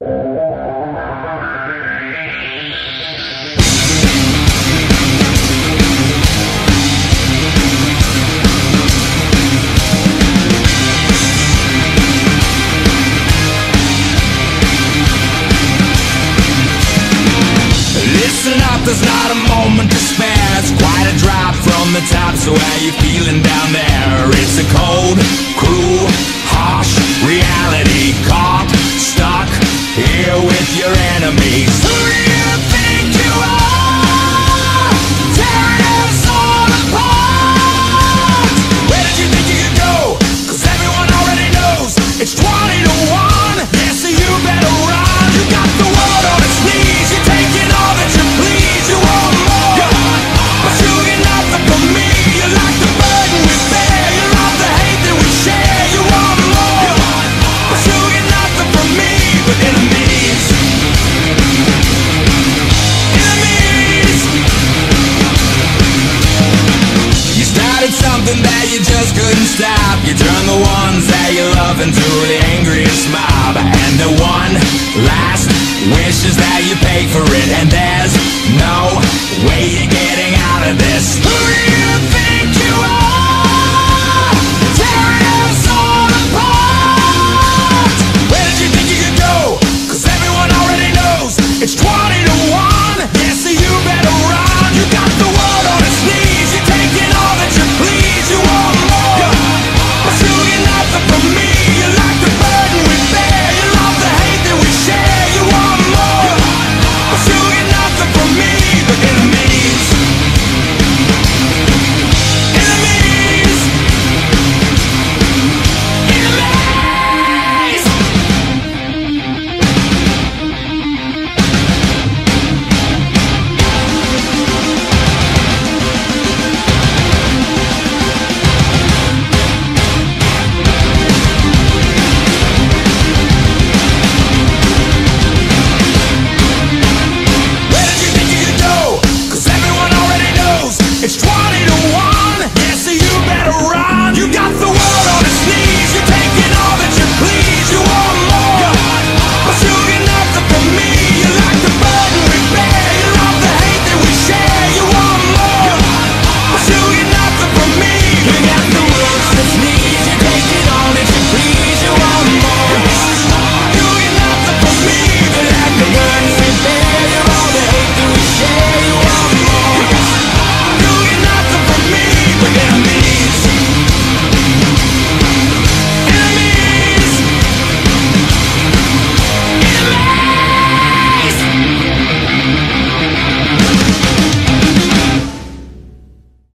Listen up, there's not a moment to spare It's quite a drop from the top So how you feeling down there? It's a cold, cruel, harsh reality Caught loving to the angriest mob. And the one last wish is that you pay for it And then